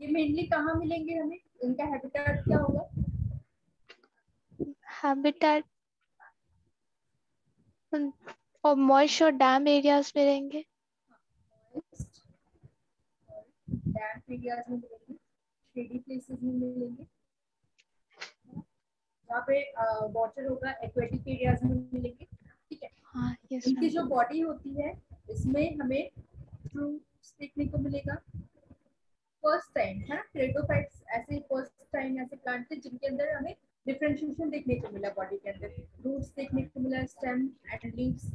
ये मेनली कहाँ मिलेंगे हमें? इनका हैबिटेट क्या होगा? हैबिटेट और मॉइस्ट और डैम एरियाज़ में रहेंगे डैम एरियाज़ में मिलेंगे शेडी प्लेसेस में मिलेंगे। वहाँ पे वाटर होगा एक्वेटिक एरियाज़ में मिलेंगे ठीक है? हाँ इनकी जो बॉडी होती है इसमें हमें फ्रूट्स देखने को मिलेगा। फ़र्स्ट टाइम है ना? क्रेटोफाइट्स ऐसे फ़र्स्ट टाइम ऐसे प्लांट थे जिनके अंदर हमें डिफरेंशिएशन देखने को मिला बॉडी के अंदर। रूट्स देखने को मिला स्टेम एंड लीव्स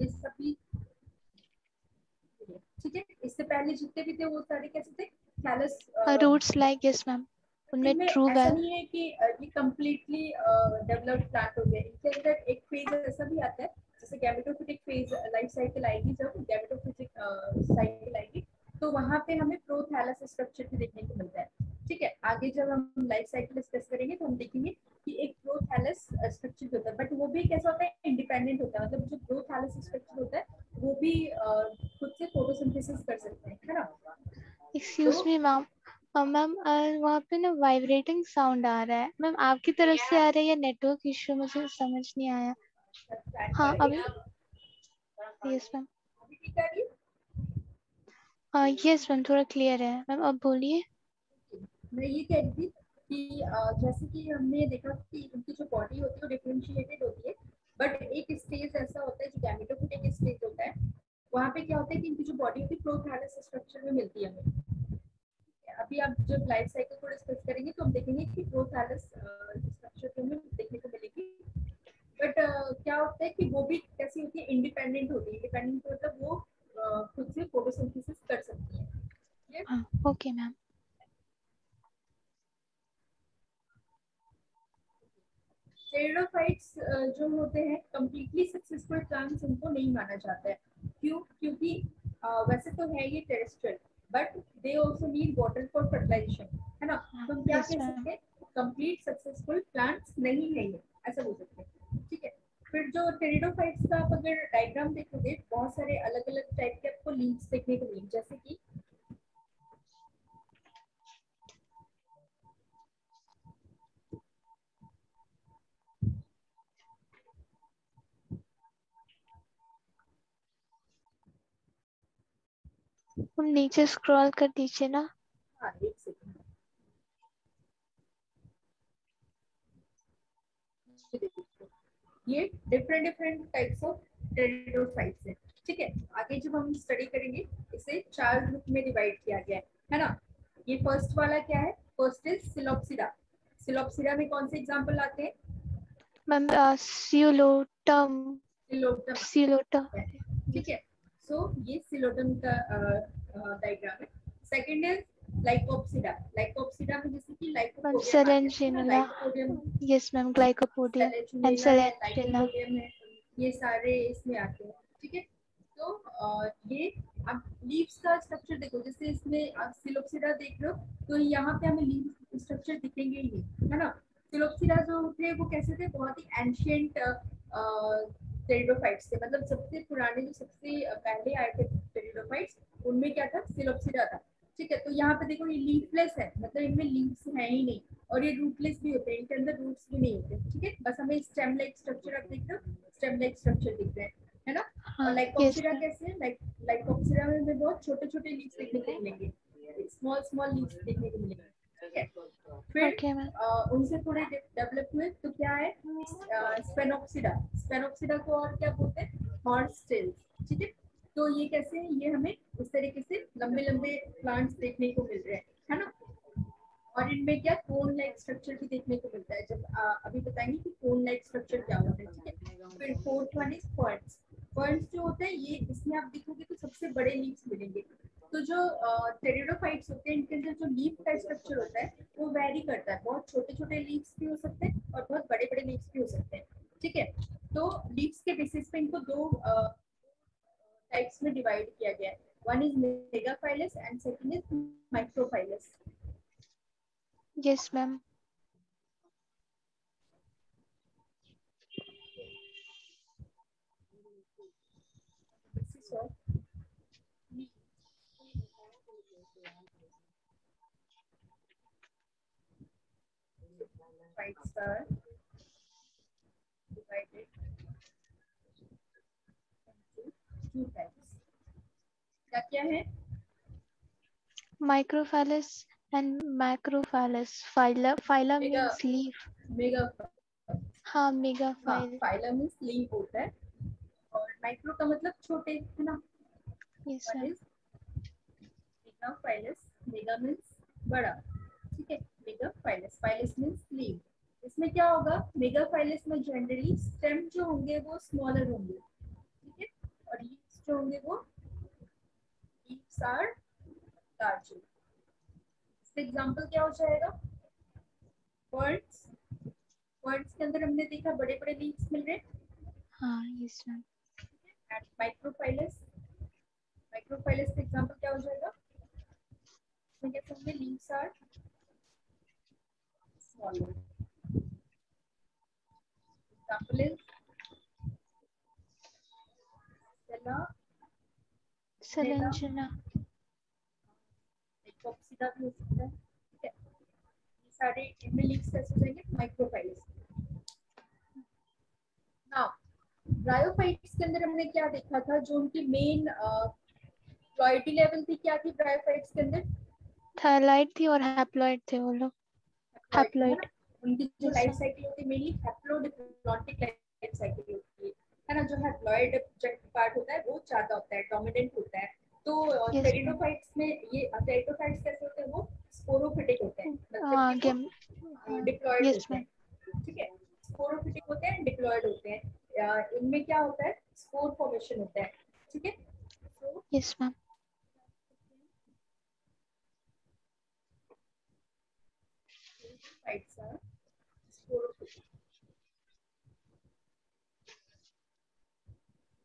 ये सभी। ठीक है? इससे पहले जितने भी थे वो सारे कैसे थे? Thallus roots like yes ma'am उनमें ट्रू ऐसा नहीं है कि ये कंप्लीटली डेवलप्ड प्लांट हो गया। इनके अंदर एक फ़ेज़ ऐसा भी आता है जैसे गैमेटोफिटिक फ़ेज़ लाइफ साइकिल आएगी जब गैमेटोफिटिक साइकिल आएगी। तो वहाँ पे हमें प्रोथैलस स्ट्रक्चर भी देखने को मिलता है। ठीक है? आगे जब हम लाइफ साइकिल डिस्कस करेंगे तो हम देखेंगे कि एक प्रोथैलस स्ट्रक्चर होता है। बट वो भी कैसा होता है इंडिपेंडेंट होता है। मतलब जो प्रोथैलस स्ट्रक्चर होता है वो भी खुद से फोटोसिंथेसिस कर सकते हैं। है ना? एक्सक्यूज मी मैम मैम वहाँ पे ना वाइब्रेटिंग साउंड आ रहा है। मैम आपकी तरफ़ से आ रहा है या नेटवर्क इशू मुझे समझ नहीं आया। हाँ अभी? यस मैम अभी ठीक आ रही है? हाँ यस मैम थोड़ा क्लियर है। मैम अब बोलिए। मैं ये कह रही थी कि जैसे कि हमने देखा कि उनकी जो बॉडी होती है वो डिफरेंशिएटेड होती है बट एक स्टेज ऐसा होता है जो गैमेटोफिटिक स्टेज होता है, वहाँ पे क्या होता है कि इनकी जो बॉडी होती है प्रोथैलस स्ट्रक्चर में मिलती है हमें। अभी आप जब लाइफ साइकिल को डिस्कस करेंगे तो हम देखेंगे कि प्रोथैलस स्ट्रक्चर हमें देखने को मिलेगी। बट क्या होता है कि वो भी कैसी होती है? इंडिपेंडेंट होती है। इंडिपेंडेंट मतलब वो खुद से फोटोसिंथेसिस कर सकती है। हाँ ओके मैम टेरिडोफाइट्स जो होते हैं कंप्लीटली सक्सेसफुल प्लांट्स उनको नहीं माना जाता है। क्यों? क्योंकि वैसे तो है ये terrestrial but they also need water for fertilization है ना? तो हम क्या कह सकते हैं? कंप्लीट सक्सेसफुल प्लांट्स नहीं है ये ऐसा बोल सकते हैं। ठीक है? फिर जो टेरिडोफाइट्स का आप अगर डायग्राम देखोगे बहुत सारे अलग अलग टाइप के आपको लीव्स देखने को मिलेंगे। जैसे कि तुम नीचे स्क्रॉल कर दीजिए ना। हाँ एक सेकंड ये different different types of pteridophytes है। ठीक है? आगे जब हम स्टडी करेंगे इसे चार ग्रुप में डिवाइड किया गया है है ना? ये फ़र्स्ट वाला क्या है? फ़र्स्ट इज़ सिलोप्सिडा सिलोप्सिडा में कौन से एग्जांपल आते हैं? मैम सियोलोटम सिलोटम सियोलोटम ठीक है? सो ये सिलोटम का डायग्राम है। सेकंड इज़ लाइकोप्सिडा लाइकोप्सिडा में जैसे कि lycopodium yes ma'am lycopodium Lycopodium. है, ये सारे इसमें आते हैं ठीक है? तो ये अब लीव्स का स्ट्रक्चर देखो जैसे इसमें आप सिलोप्सिडा देख रहे हो तो यहाँ पे हमें लीव स्ट्रक्चर दिखेंगे ही है ना? सिलोप्सिडा जो थे वो कैसे थे? बहुत ही एंशियंट टेरिडोफाइट्स थे। मतलब सबसे पुराने जो सबसे पहले आए थे टेरिडोफाइट्स उनमें क्या था? सिलोप्सिडा था। ठीक है तो यहाँ पे देखो ये लीफलेस है मतलब इनमें लीव्स है ही नहीं और ये रूटलेस भी होते हैं इनके अंदर रूट्स भी नहीं होते ठीक है? बस हमें स्टेम लाइक स्ट्रक्चर आप देख रहे हो स्टेम लाइक स्ट्रक्चर दिख रहे हैं है ना? और हाँ लाइकोप्सिरा कैसे है? लाइक लाइकोप्सिरा में हमें बहुत छोटे छोटे लीव्स देखने को मिलेंगे स्मॉल स्मॉल लीव्स देखने को मिलेंगे ठीक है? फिर उनसे थोड़े डेवलप हुए तो क्या है? स्पेनोक्सिडा स्पेनोक्सिडा को और क्या बोलते हैं? हॉर्स टेल्स ठीक है? तो ये कैसे है? ये हमें इस तरीके से लंबे लंबे प्लांट्स देखने को मिल रहे हैं है ना? और इनमें क्या कोन लाइक स्ट्रक्चर भी देखने को मिलता है? जब अ, अभी बताएँगे कि कोन लाइक स्ट्रक्चर क्या होता है ठीक है? फिर fourth one is ferns ferns जो होते हैं ये इसमें आप देखोगे तो सबसे बड़े लीव्स मिलेंगे। तो जो टेरिडोफाइट्स होते हैं इनके अंदर जो लीफ का स्ट्रक्चर होता है वो वेरी करता है। बहुत छोटे छोटे लीव्स भी हो सकते हैं और बहुत बड़े बड़े लीव्स भी हो सकते हैं ठीक है? तो लीव्स के बेसिस पे इनको दो टाइप्स में डिवाइड किया गया है। One is mega phyllous and second is micro phyllous yes ma'am Right, sir. Divided. Two and macrophyllous phyllum phyllum means mega हाँ मेगा फाइलम मींस होता है। और माइक्रो का मतलब छोटे है ना? फाइलस मेगा मींस बड़ा। ठीक है? Mega files files means leaf इसमें क्या होगा? मेगा फाइलस में जनरली स्टेम जो होंगे वो स्मॉलर होंगे। जो होंगे वो? लीव्स आर इसका एग्जांपल क्या हो जाएगा? बर्ड्स बर्ड्स के अंदर हमने देखा बड़े बड़े लीव्स मिल रहे हाँ. एंड माइक्रोफाइलस माइक्रोफाइलस का एग्जांपल क्या हो जाएगा? इसमें कैसे होंगे leaves are smaller example is भी हो सकता है ठीक है ये सारे कैसे हो जाएँगे नाउ ब्रायोफाइट्स के अंदर हमने क्या देखा था? जो उनकी मेन प्लॉइडी लेवल थी क्या थी ब्रायोफाइट्स के अंदर? थी और थे वो लोग. उनकी जो लाइफ साइकिल होती है मेनली लाइफ साइकिल है है ना जो हैप्लॉइड पार्ट होता है वो ज़्यादा होता है डोमिनेंट होता है। तो टेरिडोफाइट्स में ये टेरिडोफाइट्स कैसे होते हैं वो स्पोरोफिटिक होते हैं। हाँ मतलब डिप्लॉयड Yes, होते हैं। ठीक है? स्पोरोफिटिक होते हैं डिप्लॉयड होते हैं। इनमें क्या होता है? स्पोर फॉर्मेशन होता है। ठीक है? तो Yes, ma'am. Phytes are sporophytic.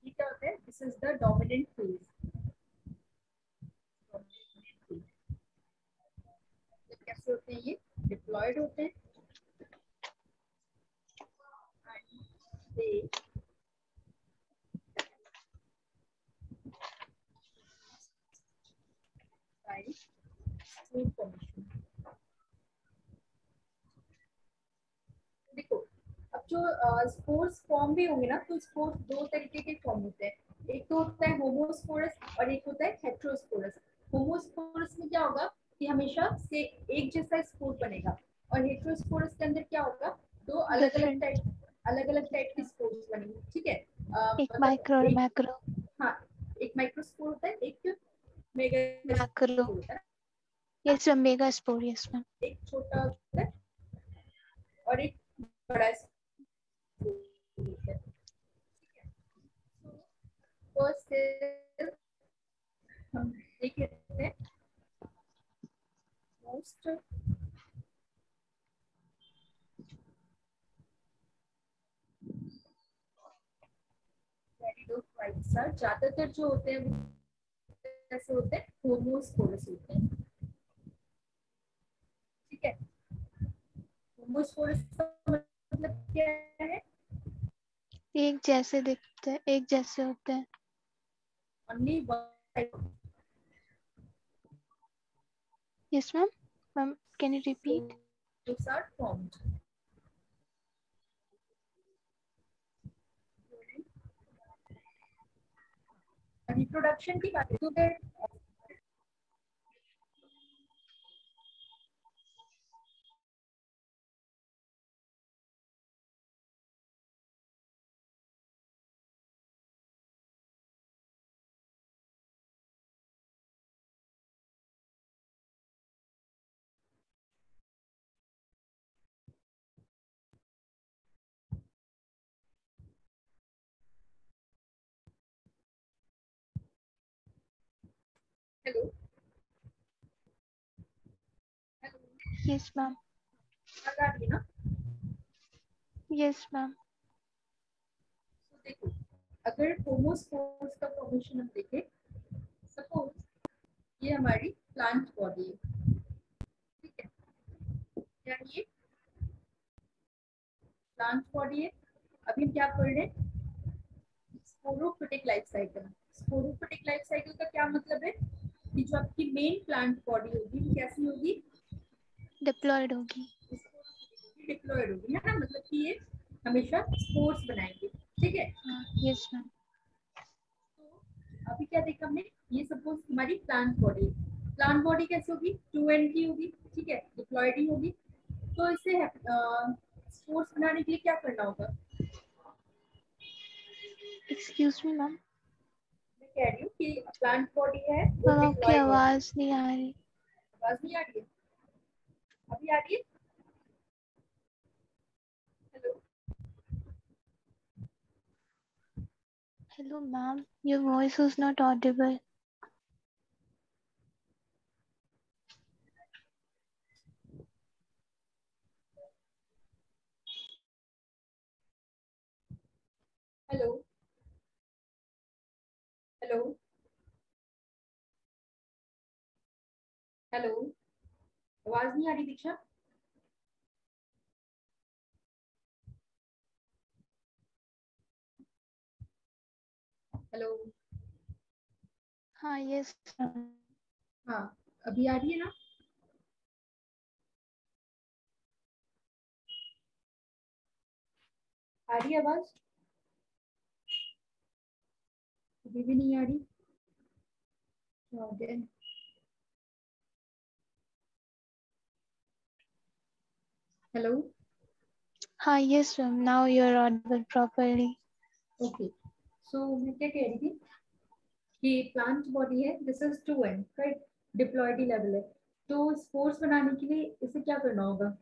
ये क्या होता है? This is the dominant phase कैसे होते हैं ये? डिप्लॉयड होते हैं. देखो अब जो स्पोर्स फॉर्म भी होंगे ना तो स्पोर्स दो तरीके के फॉर्म होते हैं। एक तो होता है होमोस्पोरस और एक होता है हेट्रोस्पोरस होमोस्पोरस में क्या होगा कि हमेशा से एक जैसा स्पोर बनेगा और हेट्रोस्पोरस के अंदर क्या होगा? दो अलग अलग टाइप अलग अलग टाइप की स्पोर्स बनेंगी ठीक है? एक मतलब माइक्रो और मैक्रो हाँ एक माइक्रोस्पोर होता है एक मेगा मैक्रो होता है। Yes ma'am mega spore yes ma'am एक छोटा होता है और एक बड़ा ज़्यादातर जो होते हैं कैसे होते हैं होमोस्पोरस होते हैं, ठीक है? होमोस्पोरस का मतलब क्या है? एक जैसे दिखते हैं एक जैसे होते हैं। Only one type yes ma'am ma'am can you repeat groups are formed. Reproduction की बात यस मैम तो देखो अगर होमोस्पोर्स का फॉर्मेशन हम देखें सपोज़ ये हमारी प्लांट बॉडी है। ठीक है? क्या ये प्लांट बॉडी है। अभी हम क्या पढ़ रहे हैं? Sporophytic life cycle sporophytic life cycle का क्या मतलब है? कि जो आपकी मेन प्लांट बॉडी होगी वो कैसी होगी? डिप्लॉयड होगी। डिप्लॉयड होगी है ना? मतलब कि ये हमेशा स्पोर्स बनाएँगे ठीक है? यस मैम तो अभी क्या देखा हमने? ये सपोज़ हमारी प्लांट बॉडी प्लांट बॉडी कैसे होगी? टू एंड की होगी ठीक है? डिप्लॉयड ही होगी। तो इसे स्पोर्स बनाने के लिए क्या करना होगा? एक्सक्यूज मी मैम कह रही हूँ कि प्लांट बॉडी है आपकी आवाज़ नहीं आ रही। आवाज़ नहीं आ रही है? अभी आ रही है? Hello ma'am your voice is not not audible. Hello hello hello आवाज़ नहीं आ रही दीक्षा? हेलो। हाँ यस हाँ अभी आ रही है ना? आ रही आवाज़? अभी भी नहीं आ रही। हेलो हाँ yes ma'am now you are audible properly okay so मैं क्या कह रही थी कि प्लांट बॉडी है this is two and right diploidy level है. तो स्पोर्ट्स बनाने के लिए इसे क्या करना होगा?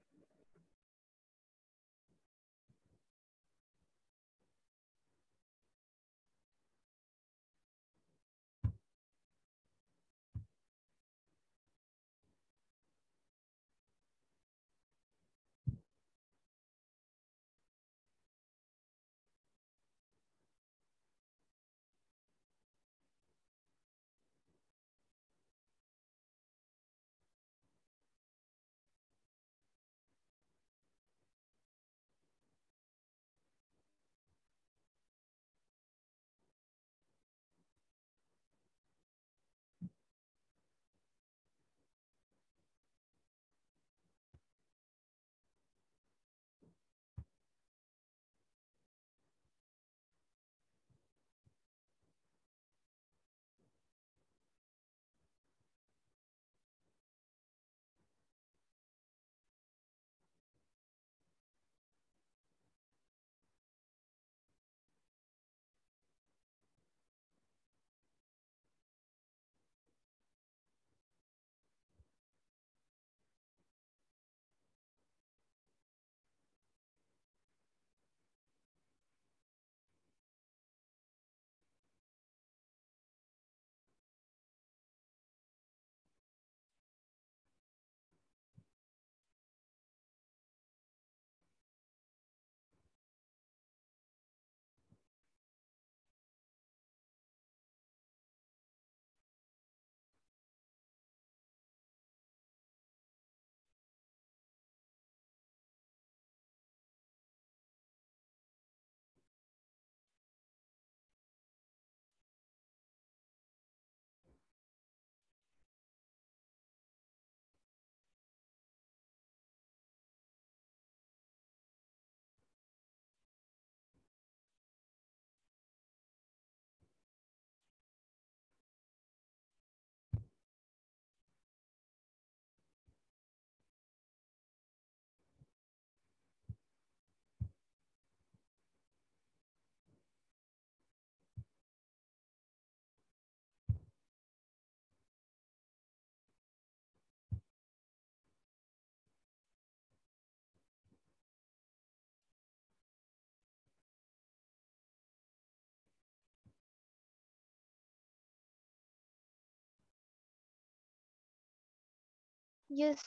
Yes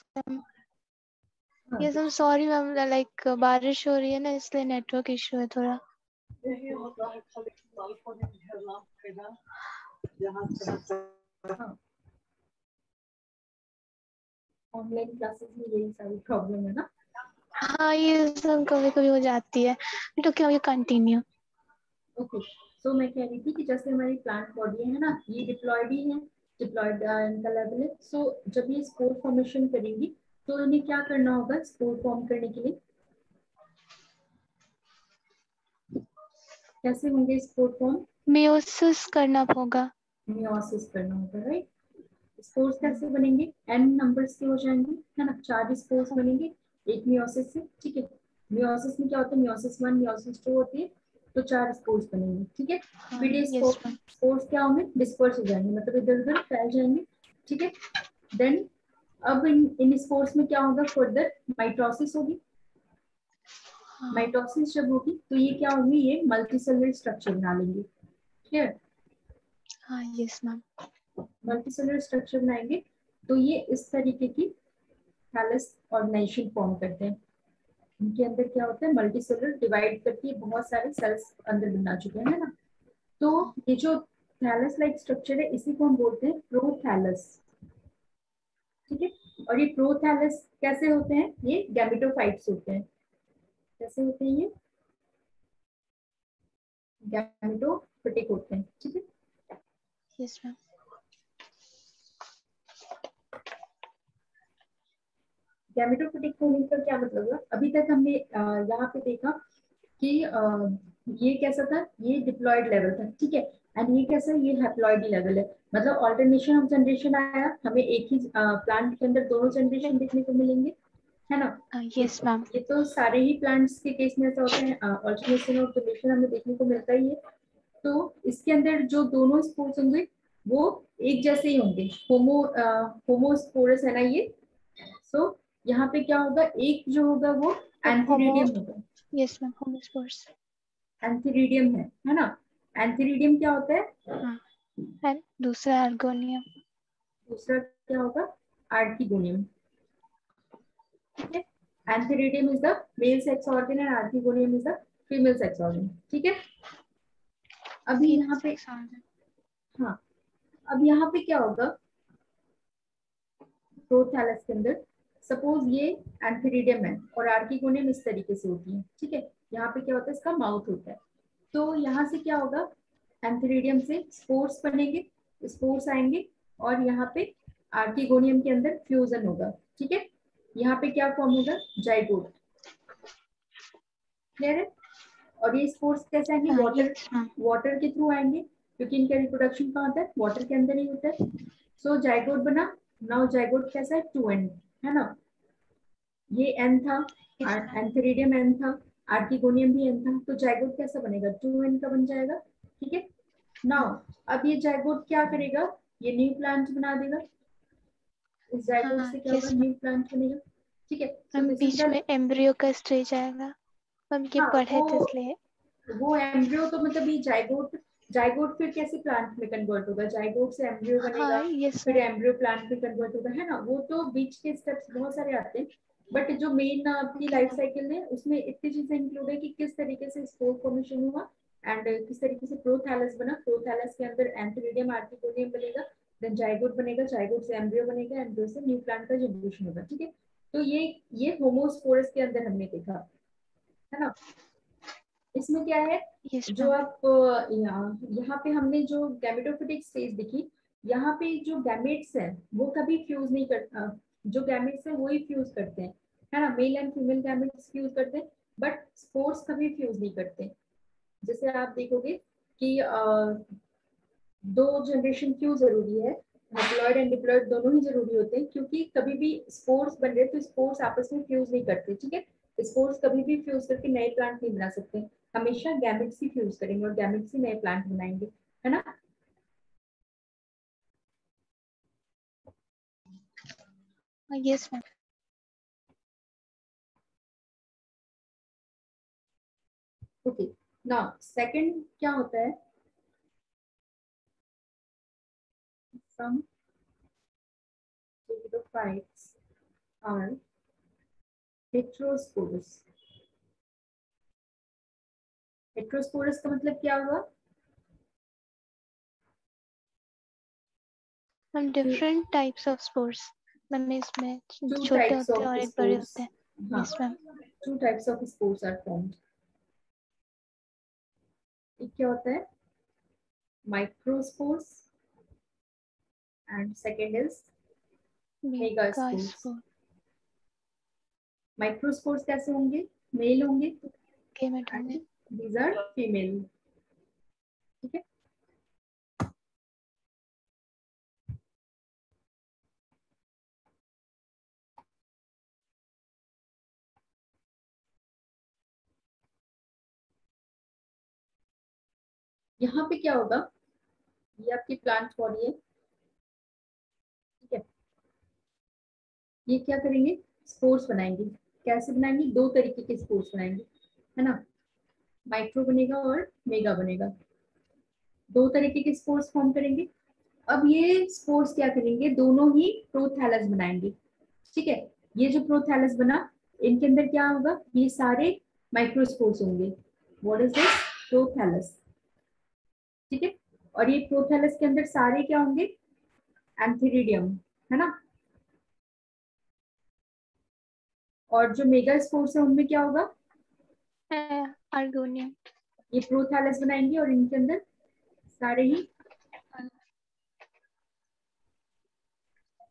yes I sorry ma'am like बारिश हो रही है ना इसलिए नेटवर्क इशू है थोड़ा। ऑनलाइन क्लासेस में यही सारी प्रॉब्लम है ना। हाँ ये सब कभी कभी हो जाती है। But okay you continue okay so मैं कह रही थी कि जैसे हमारी प्लांट बॉडी है ना ये डिप्लॉयड ही है। डिप्लॉयड लेवल है सो जब ये स्कोर फॉर्मेशन करेंगी तो इन्हें क्या करना होगा स्कोर फॉर्म करने के लिए? कैसे होंगे स्कोर फॉर्म मियोसिस करना होगा। मियोसिस करना होगा राइट स्कोर्स कैसे बनेंगे? एन नंबर्स के हो जाएँगे है ना? चार स्कोर्स बनेंगे एक मियोसिस से ठीक है? मियोसिस में क्या होता है? मियोसिस वन मियोसिस टू होती है। तो चार स्पोर्स बनेंगे ठीक है? हाँ, फिर ये स्पोर्स क्या होंगे? डिस्पर्स हो जाएँगे मतलब इधर उधर फैल जाएँगे ठीक है? देन अब इन इन स्पोर्स में क्या होगा? फर्दर माइटोसिस होगी। हाँ, माइटोसिस जब होगी तो ये क्या होगी? ये मल्टीसेलुलर स्ट्रक्चर बना लेंगे क्लियर हाँ यस मैम मल्टीसेलुलर स्ट्रक्चर बनाएँगे तो ये इस तरीके की थैलस ऑर्गेनाइजेशन फॉर्म करते हैं। इनके अंदर क्या होता है? मल्टीसेलुलर डिवाइड करके बहुत सारे सेल्स अंदर बना चुके हैं, है ना? तो ये जो थैलस लाइक स्ट्रक्चर है, इसी को हम बोलते हैं? प्रोथैलस ठीक है? और ये प्रोथैलस कैसे होते हैं? ये गैमिटोफाइट्स होते हैं। कैसे होते हैं ये? गैमेटोफिटिक होते हैं। ठीक है? यस मैम गैमेटोफिटिक होने का क्या मतलब हुआ? अभी तक हमने यहाँ पे देखा कि ये कैसा था? ये डिप्लॉयड लेवल था ठीक है? एंड ये कैसा? ये हैप्लॉयड लेवल है। मतलब ऑल्टरनेशन ऑफ़ जनरेशन आया हमें एक ही प्लांट के अंदर दोनों जनरेशन देखने को मिलेंगे है ना? यस मैम ये तो सारे ही प्लांट्स के केस में ऐसा होता है ऑल्टरनेशन ऑफ़ जनरेशन हमें देखने को मिलता ही है। तो इसके अंदर जो दोनों स्पोर्स होंगे वो एक जैसे ही होंगे। होमो होमोस्पोरस है ना ये? सो यहाँ पे क्या होगा? एक जो होगा वो एंथीरिडियम होगा। यस मैम होमोस्पोर्स एंथीरिडियम है है ना? एंथीरिडियम क्या होता है? हाँ एंड दूसरा आर्गोनियम दूसरा क्या होगा? Archegonium antheridium is the male sex organ and archegonium is the female sex organ ठीक है? अभी यहाँ पे हाँ अब यहाँ पे क्या होगा? प्रोथैलस के अंदर सपोज़ ये एंथीरिडियम है और आर्किगोनियम इस तरीके से होती है ठीक है? यहाँ पे क्या होता है? इसका माउथ होता है। तो यहाँ से क्या होगा? एंथीरिडियम से स्पोर्स बनेंगे स्पोर्स आएँगे और यहाँ पे आर्किगोनियम के अंदर फ्यूजन होगा ठीक है? यहाँ पे क्या फॉर्म होगा? जाइगोट क्लियर है? और ये स्पोर्स कैसे आएँगे? हाँ, वाटर वाटर के थ्रू आएँगे क्योंकि इनका रिप्रोडक्शन कहाँ होता है? वाटर के अंदर ही होता है। सो जाइगोट बना नाउ जाइगोट कैसा है? टू एंड है ना? ये एन था एंथेरिडियम एन था आर्किगोनियम भी एन था तो जाइगोट कैसा बनेगा? टू एन का बन जाएगा ठीक है? नाउ अब ये जाइगोट क्या करेगा? ये न्यू प्लांट बना देगा। इस जाइगोट हाँ, से क्या होगा? न्यू प्लांट बनेगा ठीक है? बीच में एम्ब्रियो का स्टेज आएगा मैम ये हाँ, पढ़े थे इसलिए। वो एम्ब्रियो तो मतलब ये जाइगोट जाइगोट फिर कैसे प्लांट में कन्वर्ट होगा? जाइगोट से एम्ब्रियो बनेगा हाँ यस फिर एम्ब्रियो प्लांट में कन्वर्ट होगा है ना? वो तो बीच के स्टेप्स बहुत सारे आते हैं बट जो मेन आपकी लाइफ साइकिल है उसमें इतनी चीज़ें इंक्लूड है कि किस तरीके से स्पोर फॉर्मेशन हुआ एंड किस तरीके से प्रोथैलस बना। प्रोथैलस के अंदर एंथीरिडियम आर्किगोनियम बनेगा देन जाइगोट बनेगा जाइगोट से एम्ब्रियो बनेगा एम्ब्रियो से न्यू प्लांट का जनरेशन होगा ठीक है? तो ये ये होमोस्पोरस के अंदर हमने देखा है ना? इसमें क्या है? यस जो आप यहाँ यहाँ पे हमने जो गैमेटोफिटिक स्टेज देखी यहाँ पे जो गैमेट्स है वो कभी फ्यूज नहीं करता जो गैमेट्स है वो ही फ्यूज करते हैं। है ना? Male and female gametes fuse करते हैं बट स्पोर्ट्स कभी फ्यूज नहीं करते। जैसे आप देखोगे कि अ, दो जनरेशन क्यों ज़रूरी है? हैप्लॉइड एंड डिप्लॉयड दोनों ही ज़रूरी होते हैं क्योंकि कभी भी स्पोर्ट्स बन रहे तो स्पोर्ट्स आपस में फ्यूज नहीं करते ठीक है? स्पोर्ट्स कभी भी फ्यूज करके नए प्लांट नहीं बना सकते। हमेशा गैमेट्स ही फ्यूज करेंगे और गैमेट्स ही नए प्लांट बनाएँगे है ना? Yes ma'am okay now second क्या होता है? Some pteridophytes are heterosporous heterosporous का मतलब क्या हुआ? Different types of spores ma'am इसमें छोटे होते हैं और एक बड़े होते हैं। इसमें two types of spores are formed एक क्या होता है? Microspores and second is megaspore microspores कैसे होंगे? मेल होंगे? केमेटोन okay, these are female. ठीक यहाँ पे क्या होगा? ये आपकी प्लांट बॉडी है। ठीक है। ये क्या करेंगे? स्पोर्स बनाएँगे। कैसे बनाएँगे? दो तरीके के स्पोर्स बनाएँगे। है ना? माइक्रो बनेगा और मेगा बनेगा। दो तरीके के स्पोर्स फॉर्म करेंगे। अब ये स्पोर्स क्या करेंगे? दोनों ही प्रोथैलस बनाएँगे। ठीक है? ये जो प्रोथैलस बना, इनके अंदर क्या होगा? ये सारे माइक्रोस्पोर्स होंगे। व्हाट इज़ दिस प्रोथैलस ठीक है? और ये प्रोथैलस के अंदर सारे क्या होंगे? एंथेरिडियम है ना? और जो मेगा स्पोर्स है, उनमें क्या होगा? आर्गोनियम ये प्रोथैलस बनाएँगे और इनके अंदर सारे ही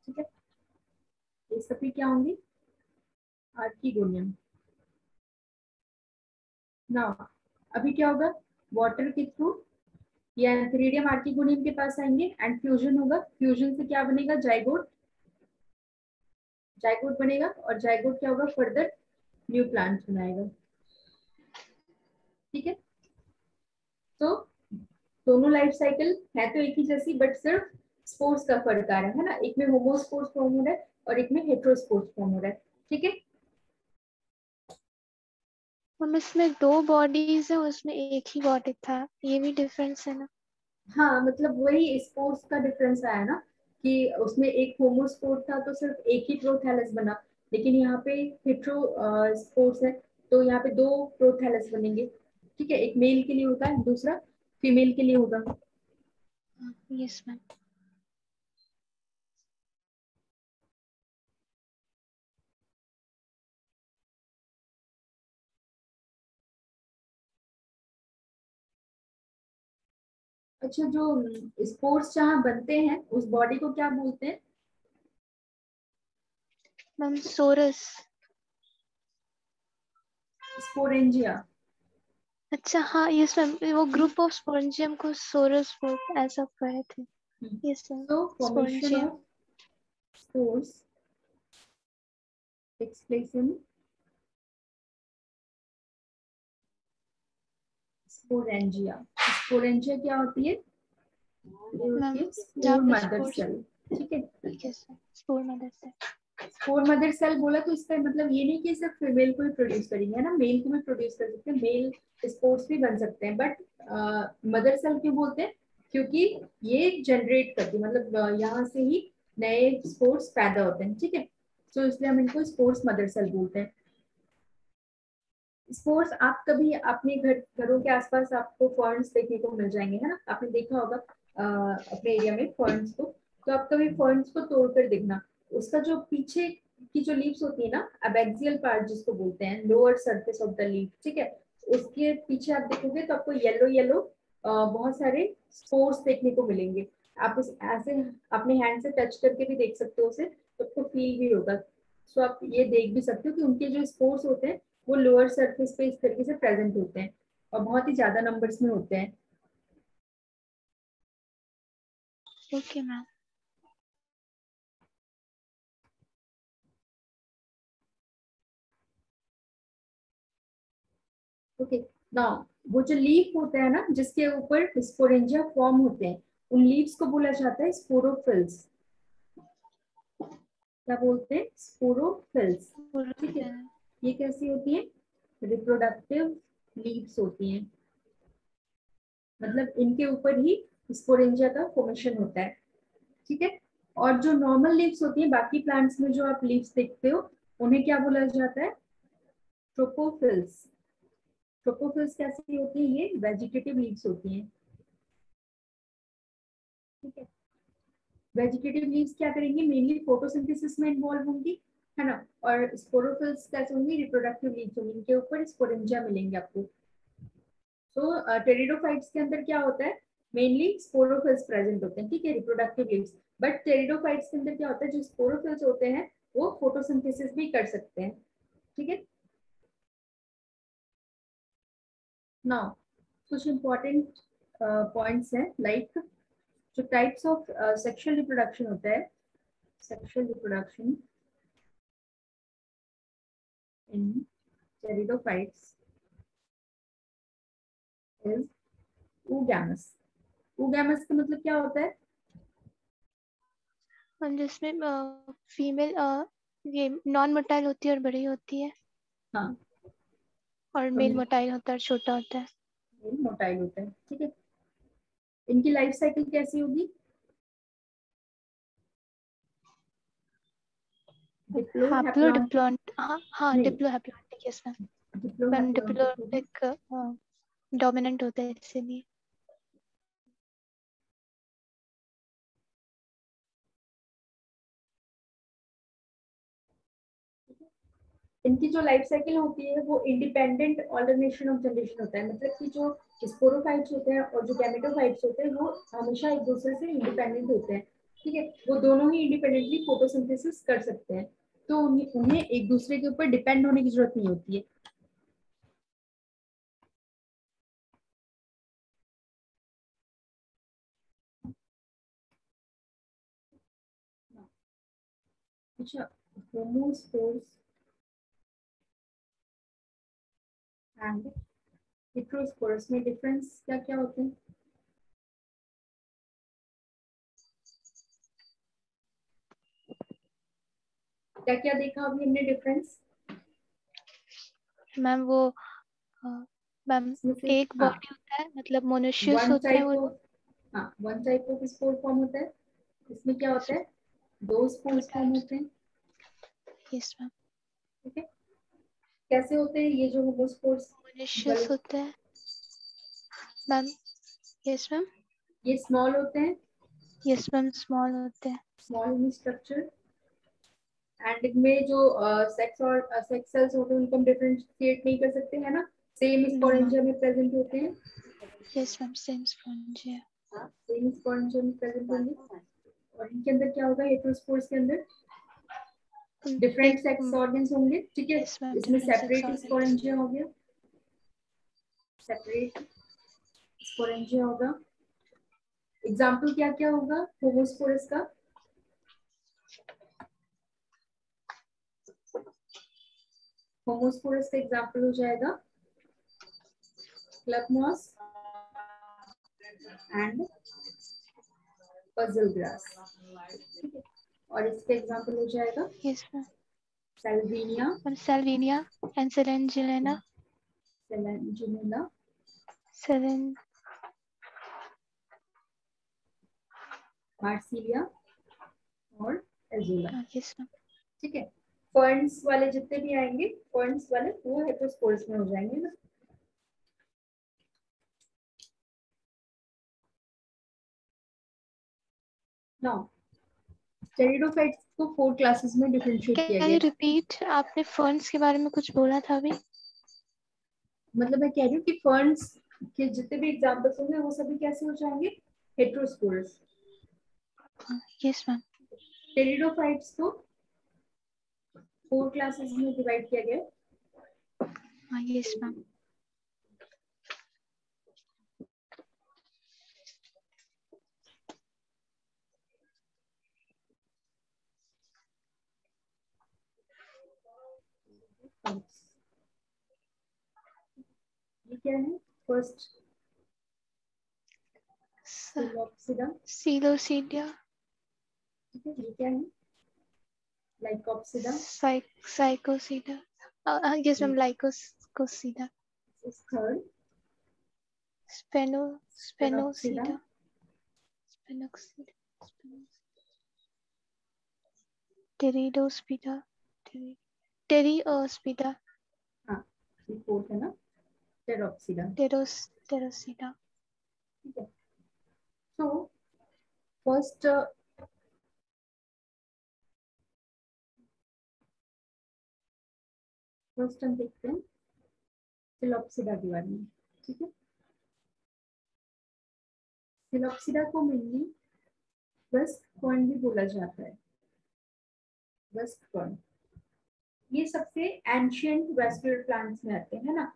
ठीक है? ये सभी क्या होंगे? आर्किगोनियम ना अभी क्या होगा? वाटर के थ्रू ये एंथेरिडियम आर्किगोनियम के पास आएँगे एंड फ्यूजन होगा। फ्यूजन से क्या बनेगा? जाइगोट जाइगोट बनेगा और जाइगोट क्या होगा? फर्दर न्यू प्लांट बनाएगा। ठीक है? तो दोनों लाइफ साइकिल है तो एक ही जैसी बट सिर्फ़ स्पोर्ट्स का फ़र्क आ रहा है ना? एक में होमोस्पोर्स फॉर्म हो रहा है और एक में हेट्रोस्पोर्स फॉर्म हो रहा है ठीक है? हम इसमें दो बॉडीज है उसमें एक ही बॉडी था। ये भी डिफरेंस है ना? हाँ मतलब वही स्पोर्ट्स का डिफरेंस आया ना कि उसमें एक होमोस्पोर्ट था तो सिर्फ़ एक ही प्रोथैलस बना। लेकिन यहाँ पे हेट्रो स्पोर्ट्स है तो यहाँ पे दो प्रोथैलस बनेंगे। ठीक है एक मेल के लिए होता है दूसरा फीमेल के लिए होगा। यस मैम अच्छा जो स्पोर्ट्स जहाँ बनते हैं उस बॉडी को क्या बोलते हैं? मैम सोरस स्पोरेंजिया अच्छा हाँ यस मैम वो ग्रुप ऑफ़ स्पॉन्जियम को सोरस बोर्ड ऐसा कहे थे। Yes ma'am sporangium spores takes place in sporangia sporangia क्या होती है? मदर सेल ठीक है? Spore mother cell spore mother cell बोला तो इसका मतलब ये नहीं कि सिर्फ़ फीमेल को ही प्रोड्यूस करेंगे ना? मेल को भी प्रोड्यूस कर सकते हैं मेल स्पोर्ट्स भी बन सकते हैं बट मदर सेल क्यों बोलते हैं? क्योंकि ये जनरेट करती है मतलब यहाँ से ही नए स्पोर्ट्स पैदा होते हैं, ठीक है? तो इसलिए हम इनको स्पोर्ट्स मदर सेल बोलते हैं। स्पोर्ट्स आप कभी अपने घर, घरों के आसपास आपको फर्न्स देखने को मिल जाएँगे, है ना? आपने देखा होगा अपने एरिया में फर्न्स को। तो आप कभी फर्न्स को तोड़कर देखना। उसका जो पीछे की जो लीव्स होती है ना अबेक्सियल पार्ट जिसको बोलते हैं lower surface of the leaf ठीक है? उसके पीछे आप देखोगे तो आपको येलो येलो बहुत सारे स्पोर्स देखने को मिलेंगे। आप उस ऐसे अपने हैंड से टच करके भी देख सकते हो उसे तो आपको फील भी होगा। सो आप ये देख भी सकते हो कि उनके जो स्पोर्स होते हैं वो लोअर सरफेस पे इस तरीके से प्रेजेंट होते हैं और बहुत ही ज़्यादा नंबर्स में होते हैं। ओके okay, मैम ओके ना वो जो लीफ होता है ना, जिसके ऊपर स्पोरेंजिया फॉर्म होते हैं, उन लीव्स को बोला जाता है स्पोरोफिल्स क्या बोलते हैं? स्पोरोफिल्स ठीक है? ये कैसी होती है? रिप्रोडक्टिव लीव्स होती हैं. मतलब इनके ऊपर ही स्पोरेंजिया का फॉर्मेशन होता है. ठीक है? और जो नॉर्मल लीव्स होती हैं, बाकी प्लांट्स में जो आप लीव्स देखते हो, उन्हें क्या बोला जाता है? ट्रोपोफिल्स ट्रोपोफिल्स कैसी होती है? ये वेजिटेटिव लीव्स होती हैं। ठीक है? वेजिटेटिव लीव्स क्या करेंगी? मेनली फोटोसिंथेसिस में इन्वॉल्व होंगी, है ना? और स्पोरोफिल्स कैसे होंगी? रिप्रोडक्टिव लीव्स होंगी। इनके ऊपर स्पोरेंजिया मिलेंगे आपको। तो टेरिडोफाइट्स के अंदर क्या होता है? मेनली स्पोरोफिल्स प्रेजेंट होते हैं। ठीक है? रिप्रोडक्टिव लीव्स बट टेरिडोफाइट्स के अंदर क्या होता है? जो स्पोरोफिल्स होते हैं, वो फोटोसिंथेसिस भी कर सकते हैं। ठीक है? नाउ कुछ इम्पोर्टेंट पॉइंट्स हैं लाइक जो टाइप्स ऑफ़ सेक्सुअल रिप्रोडक्शन होता है sexual reproduction in pteridophytes oogamous oogamous का मतलब क्या होता है? जिसमें फीमेल ये नॉन मोटाइल होती है और बड़ी होती है। हाँ। और मेल मोटाइल होता है छोटा होता है। मेल मोटाइल होता है ठीक है। इनकी लाइफ साइकिल कैसी होगी? हैप्लो डिप्लोंट हाँ हाँ डिप्लो हैप्लोटिक यस मैम एक डोमिनेंट होता है इसीलिए। इनकी जो लाइफ साइकिल होती है, वो इंडिपेंडेंट ऑल्टरनेशन ऑफ़ जनरेशन होता है। मतलब कि जो स्पोरोफाइट्स होते हैं और जो गैमेटोफाइट्स होते हैं, वो हमेशा एक दूसरे से इंडिपेंडेंट होते हैं। ठीक है? वो दोनों ही इंडिपेंडेंटली फोटोसिंथेसिस कर सकते हैं। तो उन्हें एक दूसरे के ऊपर डिपेंड होने की ज़रूरत नहीं होती है। अच्छा होमोस्पोर्स एंड हेट्रोस्पोरस में डिफरेंस क्या क्या होते हैं क्या क्या देखा अभी हमने डिफरेंस मैम वो मैम एक बॉडी हाँ, होता है मतलब मोनोशियस होता है वो हाँ one type of spore form होता है। इसमें क्या होता है? दो स्पोर्स फॉर्म होते हैं। यस मैम ठीक है? कैसे होते हैं ये जो होमोस्पोर्स मोनोशियस होते हैं। मैम यस मैम ये स्मॉल होते हैं। यस मैम स्मॉल होते हैं। स्मॉल इन स्ट्रक्चर एंड इनमें जो सेक्स और सेक्स सेल्स होते हैं उनको हम डिफरेंशिएट नहीं कर सकते है ना? सेम स्पोरेंजिया में प्रेजेंट होते हैं। Yes ma'am same sporangia same sporangia में प्रेजेंट होंगे। और इनके अंदर क्या होगा? हेट्रोस्पोर्स के अंदर। डिफरेंट सेक्स ऑर्गन्स होंगे ठीक है? इसमें सेपरेट स्पोरेंजिया हो गया। सेपरेट स्पोरेंजिया होगा। एग्जांपल क्या क्या होगा? होमोस्पोरस का? होमोस्पोरस का एग्जांपल हो जाएगा। Club moss and puzzle grass ठीक है? और इसका एग्जांपल हो जाएगा। यस सेल्विनिया और सेल्विनिया एंड सेलेंजिलेना सेलेंजिलेना सेलेन मार्सिलिया और एजुला यस मैम ठीक है। फर्न्स वाले जितने भी आएँगे फर्न्स वाले वो हेट्रोस्पोर्स में हो जाएँगे ना। Now टेरिडोफाइट्स को फोर क्लासेस में डिफरेंशिएट किया गया। रिपीट आपने फर्न्स के बारे में कुछ बोला था अभी? मतलब मैं कह रही हूँ कि फर्न्स के जितने भी एग्जांपल्स होंगे वो सभी कैसे हो जाएँगे? हेट्रोस्पोर्स यस मैम टेरिडोफाइट्स को फोर क्लासेस में डिवाइड किया गया। Yes ma'am points. You can first Coleopsidum. Coelocidia. Lichen. Lycopsida. Psych Psychocida. Uh, uh, yes, ma'am, Lycoscosida. This is third. Speno Spenocida. Spenoxida. Spenoxida. Pteridospida. Pteridospida. Pteridopsida pteridopsida हाँ ये fourth है ना? pteropsida pteros pterosida ठीक है। First uh, first हम देखते हैं psilopsida के बारे में ठीक है? सिलोप्सिडा को मेनली वेस्ट कॉर्न भी बोला जाता है। वेस्ट कॉर्न ये सबसे एंशियंट वेस्टर्न प्लांट्स में आते हैं ना?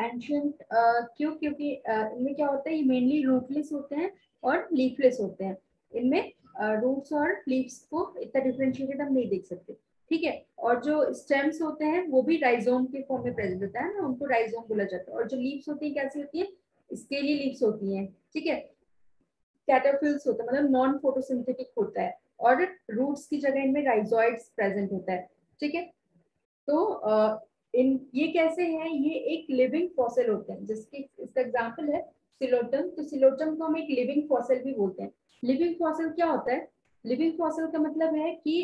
एंशियंट uh, क्यों? क्योंकि uh, इनमें क्या होता है? ये मेनली रूटलेस होते हैं और लीफलेस होते हैं। इनमें रूट्स uh, और लीव्स को इतना डिफ्रेंशिएटेड हम नहीं देख सकते। ठीक है? और जो स्टेम्स होते हैं वो भी राइजोम के फॉर्म में प्रेजेंट होता है ना? उनको राइजोम बोला जाता है। और जो लीव्स होती है कैसी होती है? स्केली लीव्स होती हैं। ठीक है? कैटाफिल्स होता है मतलब नॉन फोटोसिंथेटिक होता है। और रूट्स की जगह इनमें राइजोइड्स प्रेजेंट होता है। ठीक है? तो इन ये कैसे हैं? ये एक लिविंग फॉसिल होते हैं। जिसके इसका एग्जांपल है सिलोटम तो सिलोटम को हम एक लिविंग फॉसिल भी बोलते हैं। लिविंग फॉसिल क्या होता है? लिविंग फॉसिल का मतलब है कि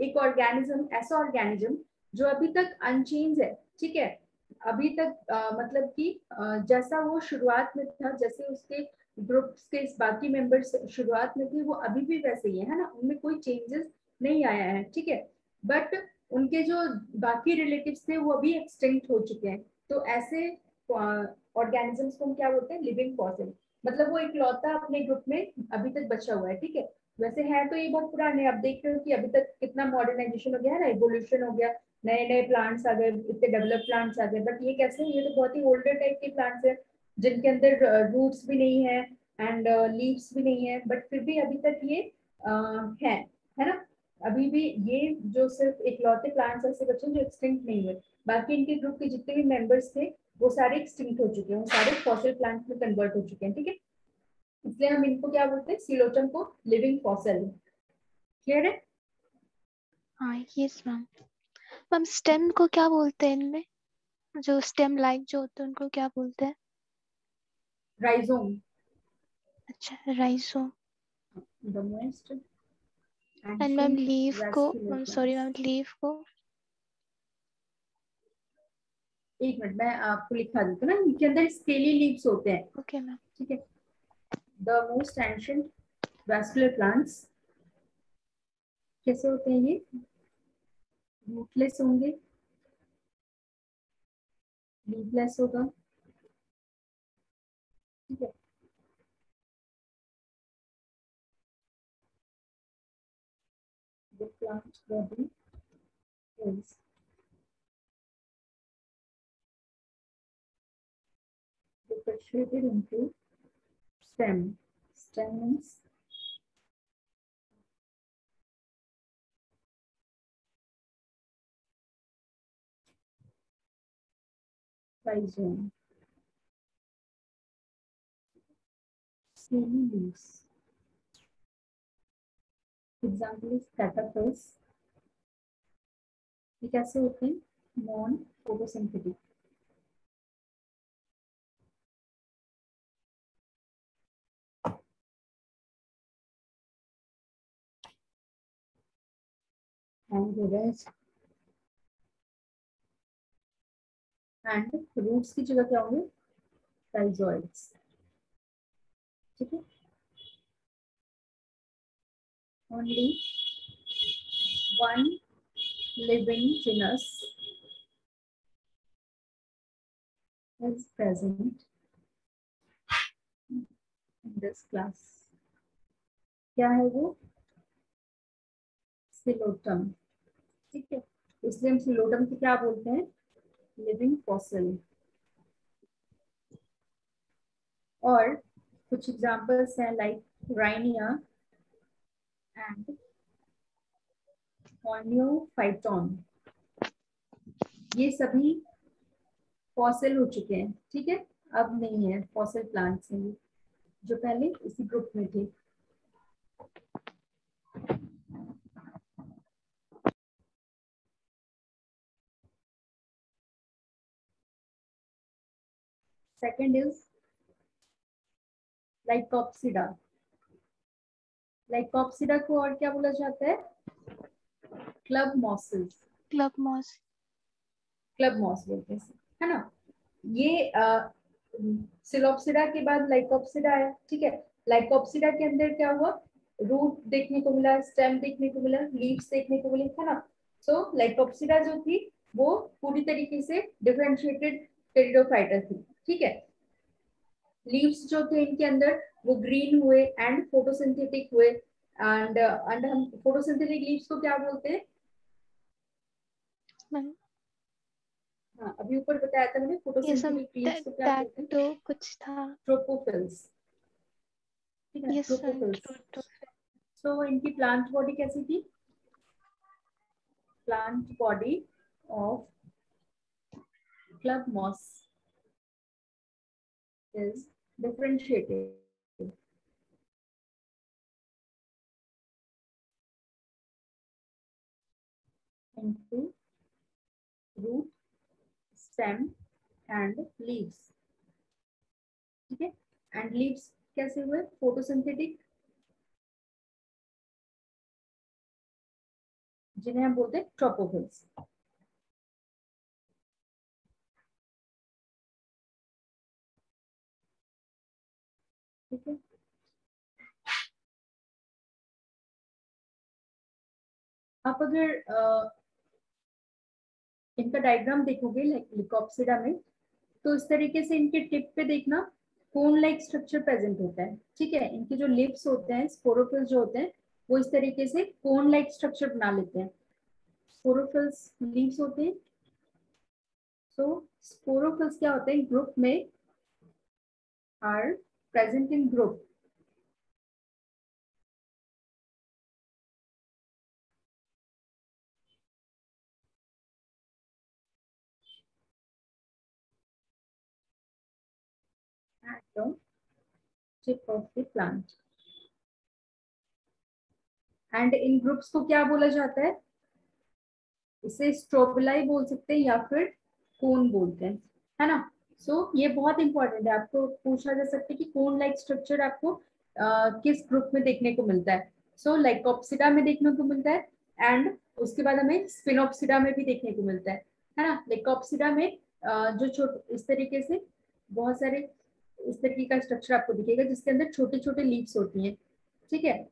एक ऑर्गेनिज्म ऐसा ऑर्गेनिज्म जो अभी तक अनचेंज है ठीक है? अभी तक आ, मतलब कि जैसा वो शुरुआत में था जैसे उसके ग्रुप्स के बाकी मेंबर्स शुरुआत में थे वो अभी भी वैसे ही है ना? उनमें कोई चेंजेस नहीं आया है ठीक है? बट उनके जो बाकी रिलेटिव्स थे, वो अभी एक्सटिंक्ट हो चुके हैं। तो ऐसे ऑर्गेनिजम्स को हम क्या बोलते हैं? लिविंग फॉसिल मतलब वो इकलौता अपने ग्रुप में अभी तक बचा हुआ है, ठीक है? वैसे है तो ये बहुत पुराने, आप देख रहे हो कि अभी तक कितना मॉडर्नाइजेशन हो गया, है ना? इवोल्यूशन हो गया नए नए प्लांट्स आ गए, इतने डेवलप प्लांट्स आ गए। बट ये कैसे ये तो बहुत ही ओल्डर टाइप के प्लांट्स है, जिनके अंदर रूट्स भी नहीं है एंड लीव्स भी नहीं है। बट फिर भी अभी तक ये है है ना? अभी भी ये जो सिर्फ़ इकलौते प्लांट्स ऐसे बच्चे जो एक्सटिंक्ट नहीं हुए बाकी इनके ग्रुप के जितने भी मेंबर्स थे वो सारे एक्सटिंक्ट हो चुके हैं वो सारे फॉसिल प्लांट्स में कन्वर्ट हो चुके हैं ठीक है? इसलिए हम इनको क्या बोलते हैं? सिलोटम को लिविंग फॉसिल क्लियर है? हाँ यस मैम मैम स्टेम को क्या बोलते हैं इनमें? जो स्टेम लाइक जो होते हैं उनको क्या बोलते हैं? राइजोम अच्छा राइजोम एंड मैम लीफ को मैम सॉरी मैम लीफ को एक मिनट मैं आपको लिखा देती हूँ ना इनके अंदर स्केली लीव्स होते हैं। ओके मैम ठीक है? The most ancient vascular plants कैसे होते हैं ये? रूटलेस होंगे। लीवलेस होगा। ठीक है? The plant body is differentiated into stem. Stem means rhizome. Scaly leaves. Example is cataphylls. ये कैसे होते हैं? Non photosynthetic. एंड रूट्स की जगह क्या होंगे? राइजोइड्स ठीक है? Only one living genus is present in this class. क्या है वो? सिलोटम ठीक है? इसलिए हम सिलोटम को क्या बोलते हैं? लिविंग फॉसिल और कुछ एग्जांपल्स हैं लाइक राइनिया and Corneophyton. ये सभी फॉसिल हो चुके हैं, ठीक है? अब नहीं है फॉसिल प्लांट्स हैं जो पहले इसी ग्रुप में थे। Second is lycopsida. लाइकोप्सिडा को और क्या बोला जाता है? Club mosses club moss club moss बोलते हैं है ना? ये सिलोप्सिडा के बाद लाइकोप्सिडा है ठीक है? लाइकोप्सिडा के अंदर क्या हुआ? रूट देखने को मिला स्टेम देखने को मिला लीव्स देखने को मिले है ना? सो so, लाइकोप्सिडा जो थी वो पूरी तरीके से डिफरेंशिएटेड टेरिडोफाइटर थी ठीक है? लीव्स जो थे इनके अंदर वो ग्रीन हुए एंड फोटोसिंथेटिक हुए. एंड एंड uh, हम फोटोसिंथेटिक लीव्स को क्या बोलते हैं? हाँ अभी ऊपर बताया था मैंने फोटोसिंथेटिक प्लेट्स को क्या कहते हैं? तो कुछ था। ट्रोपोफिल्स ठीक है ट्रोपोफिल्स सो इनकी प्लांट बॉडी कैसी थी? Plant body of club moss is differentiated. Into root, stem and leaves. ठीक है? एंड लीव्स कैसे हुए? फोटोसिंथेटिक जिन्हें हम बोलते हैं ट्रोपोफिल्स ठीक है? आप अगर इनका डायग्राम देखोगे लिकोप्सिडा में तो इस तरीके से इनके टिप पे देखना कोन लाइक स्ट्रक्चर प्रेजेंट होता है, ठीक है? इनके जो लिप्स होते हैं स्पोरोफिल्स जो होते हैं, वो इस तरीके से कोन लाइक स्ट्रक्चर बना लेते हैं। स्पोरोफिल्स लीव्स होते हैं। सो स्पोरोफिल्स क्या होते हैं? ग्रुप में are present in group. The tip of the plant. And in groups को क्या बोला जाता है? इसे स्ट्रोबिलाई बोल सकते हैं या फिर कोन बोलते हैं है ना? सो so, ये बहुत इंपॉर्टेंट है। आपको पूछा जा सकता है कि कौन लाइक स्ट्रक्चर आपको uh, किस ग्रुप में देखने को मिलता है? सो so, लाइकोप्सिडा में देखने को मिलता है एंड उसके बाद हमें स्पिनोप्सिडा में भी देखने को मिलता है है ना? लाइकोप्सिडा में uh, जो छोटे इस तरीके से बहुत सारे इस तरीके का स्ट्रक्चर आपको दिखेगा जिसके अंदर छोटे छोटे लीव्स होती हैं। ठीक है?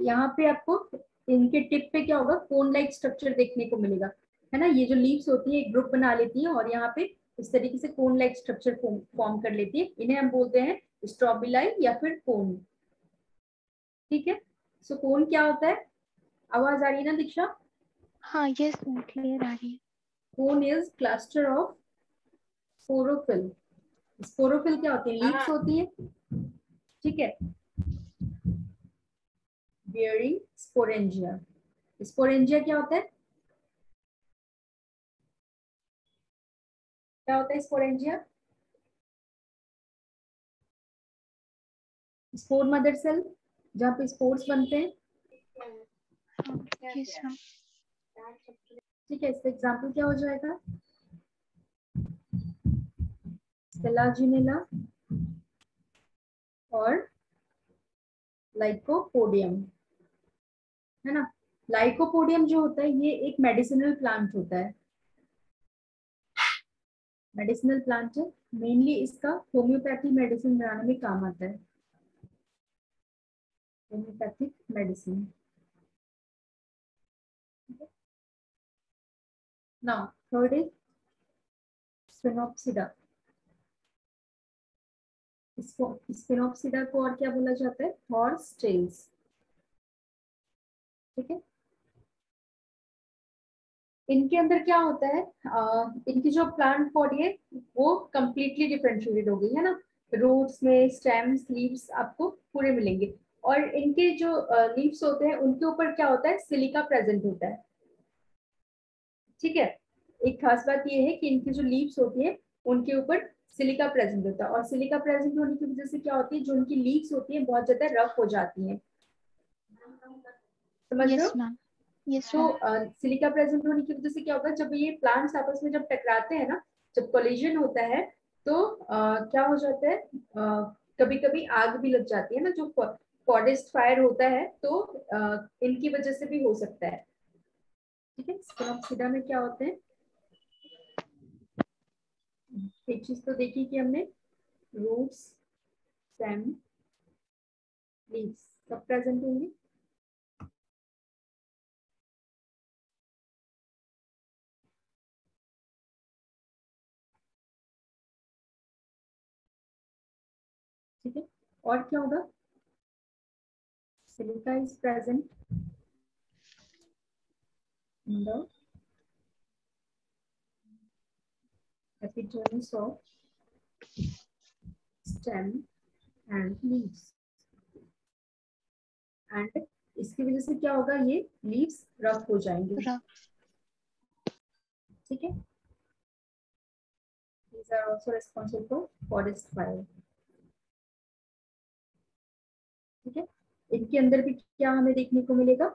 यहाँ पे आपको इनके टिप पे क्या होगा? कोन लाइक स्ट्रक्चर देखने को मिलेगा। है ना? ये जो लीव्स होती है एक ग्रुप बना लेती है और यहाँ पे इस तरीके से कोन लाइक स्ट्रक्चर फॉर्म कर लेती है। इन्हें हम बोलते हैं स्ट्रॉबिलाई या फिर कोन ठीक है? सो so, कोन क्या होता है? आवाज़ आ रही है ना दीक्षा? हाँ यस क्लियर आ रही है। Cone is cluster of sporophyll sporophyll क्या होती है? लीव्स होती है। ठीक है। बियरिंग स्पोरेंजिया स्पोरेंजिया क्या होता है? क्या होता है स्पोरेंजिया स्पोर मदर सेल जहाँ पे स्पोर्स बनते हैं। ठीक है इसका एग्ज़ाम्पल क्या हो जाएगा? स्पेलाजिनेला और लाइकोपोडियम है ना? लाइकोपोडियम जो होता है, ये एक मेडिसिनल प्लांट होता है। मेडिसिनल प्लांट है। मेनली इसका होम्योपैथी मेडिसिन बनाने में काम आता है। Homeopathic medicine now third is sphenopsida इसको स्पेनोप्सिडा को और क्या बोला जाता है? हॉर्स टेल्स ठीक है? इनके अंदर क्या होता है? आ, इनकी जो प्लांट बॉडी है वो कम्प्लीटली डिफ्रेंशिएटेड हो गई है ना? रूट्स में स्टेम्स लीव्स आपको पूरे मिलेंगे। और इनके जो लीव्स होते हैं उनके ऊपर क्या होता है? सिलिका प्रेजेंट होता है। ठीक है? एक खास बात ये है कि इनकी जो लीव्स होती है उनके ऊपर सिलिका प्रेजेंट होता है। और सिलिका प्रेजेंट होने की वजह से क्या होती है? जो उनकी लीव्स होती है बहुत ज़्यादा रफ हो जाती है। समझ रहे हो? तो सिलिका प्रेजेंट होने की वजह से क्या होगा? जब ये प्लांट्स आपस में जब टकराते हैं ना जब कोलिजन होता है तो uh, क्या हो जाता है? कभी कभी आग भी लग जाती है ना जो फॉरेस्ट फायर होता है तो uh, इनकी वजह से भी हो सकता है। ठीक है? स्पिनोक्सिडा में क्या होते हैं? एक चीज़ तो देखी कि हमने रूट्स स्टेम लीव्स सब प्रेजेंट होंगे। ठीक है, और क्या होगा? Silica is present the epitomes of stem and leaves. And इसकी वजह से क्या होगा? ये लीव्स रफ हो जाएँगे। ठीक है? These are also responsible for forest fire ठीक है? इनके अंदर भी क्या हमें देखने को मिलेगा?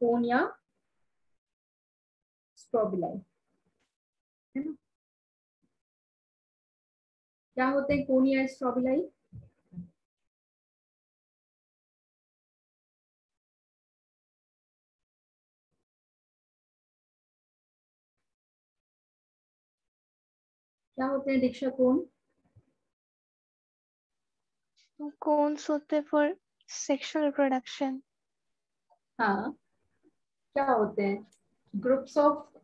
कोन या है ना? क्या होते हैं कोन या स्ट्रॉबिलाई? क्या होते हैं दीक्षा कौन कौन होते फॉर सेक्सुअल रिप्रोडक्शन हाँ क्या होते हैं? ग्रुप्स ऑफ़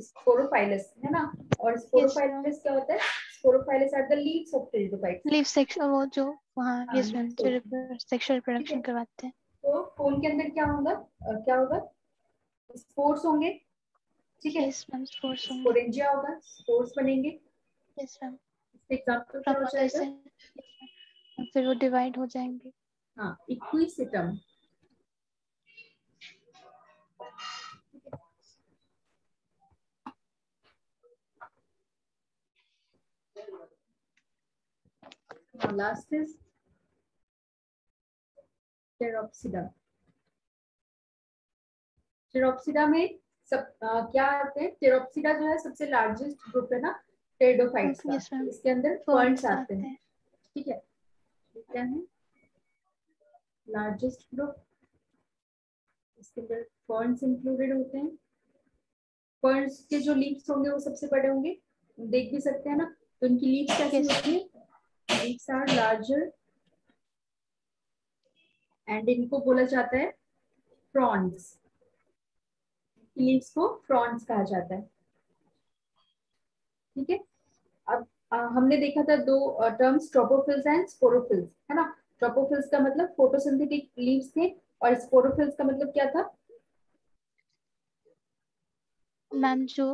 स्पोरोफाइलस है ना? और स्पोरोफाइलस क्या होता है? Sporophylls are the leaves of pteridophytes leaf section वो जो वहाँ यस मैम सेक्सुअल रिप्रोडक्शन करवाते हैं। तो कौन के अंदर क्या होगा? क्या होगा? स्पोर्स होंगे। ठीक है। यस मैम स्पोर्स होंगे। स्पोरेंजिया होगा। स्पोर्स बनेंगे। यस मैम एग्जांपल क्या हो जाएगा। फिर वो डिवाइड हो जाएँगे। हाँ Equisetum Now last is Pteropsida. Pteropsida में सब आ, क्या आते हैं? टेरोप्सिडा जो है सबसे लार्जेस्ट ग्रुप है ना टेरिडोफाइट्स का। Yes, इसके अंदर फर्न्स आते हैं। ठीक है? क्या है? लार्जेस्ट ग्रुप इसके अंदर फर्न्स इंक्लूडेड होते हैं। फर्न्स के जो लीव्स होंगे वो सबसे बड़े होंगे। देख भी सकते हैं ना तो इनकी लीव्स कैसी होती है? लीव्स आर लार्जर एंड इनको बोला जाता है फ्रॉन्स लीव्स को फ्रॉन्स कहा जाता है। ठीक है? अब आ, हमने देखा था दो टर्म्स ट्रोपोफिल्स एंड स्पोरोफिल्स है ना? ट्रोपोफिल्स का मतलब फोटोसिंथेटिक लीव्स थे और स्पोरोफिल्स का मतलब क्या था? मैम जो